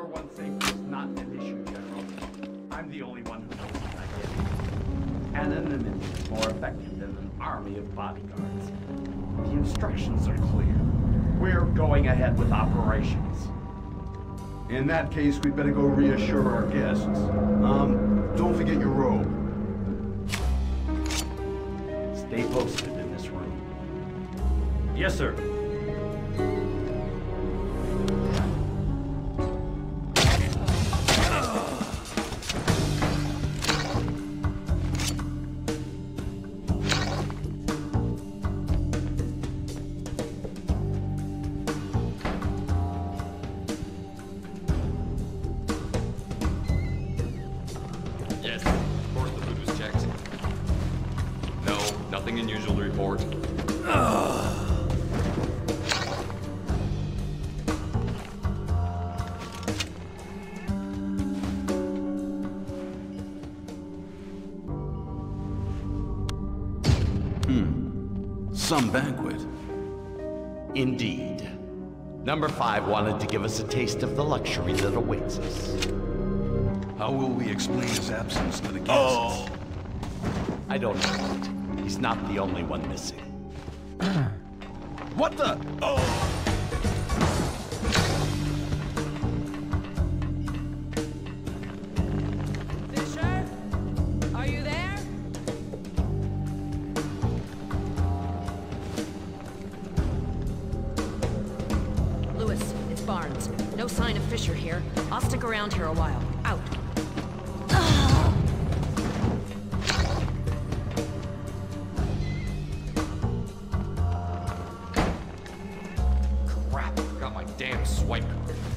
number one safety is not an issue, General. I'm the only one who knows what I get. Anonymity is more effective than an army of bodyguards. The instructions are clear. We're going ahead with operations. In that case, we'd better go reassure our guests. Um, don't forget your robe. Stay posted in this room. Yes, sir. Nothing unusual to report. Some banquet. Indeed. Number five wanted to give us a taste of the luxury that awaits us. How will we explain his absence to the oh. guests? Oh. I don't know yet. He's not the only one missing. What the? Oh. Fisher? Are you there? Lewis, it's Barnes. No sign of Fisher here. I'll stick around here a while. Out. Forgot my damn swipe card.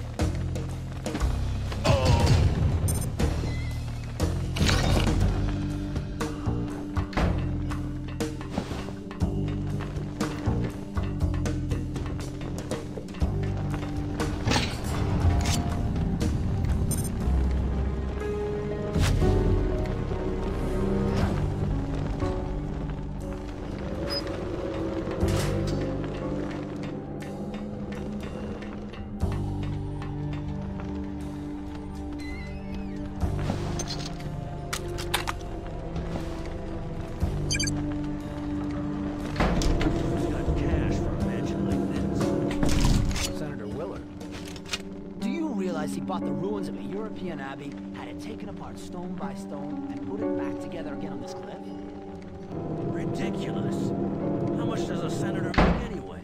He bought the ruins of a European abbey, had it taken apart stone by stone, and put it back together again on this cliff? Ridiculous. How much does a senator make anyway?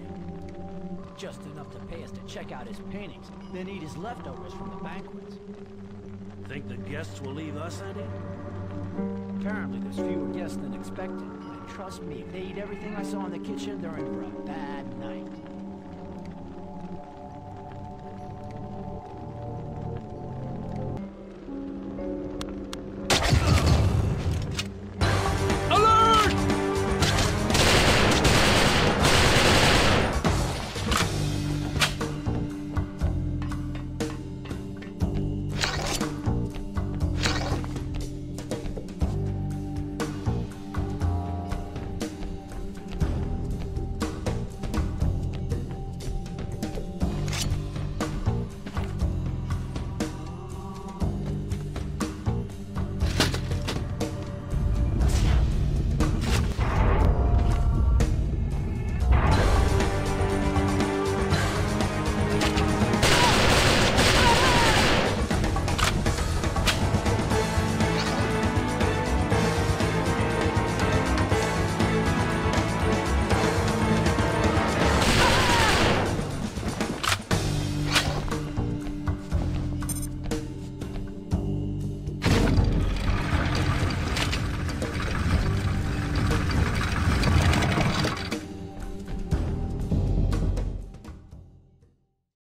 Just enough to pay us to check out his paintings, then eat his leftovers from the banquets. Think the guests will leave us any? Apparently there's fewer guests than expected. And trust me, if they eat everything I saw in the kitchen, they're in for a bad night.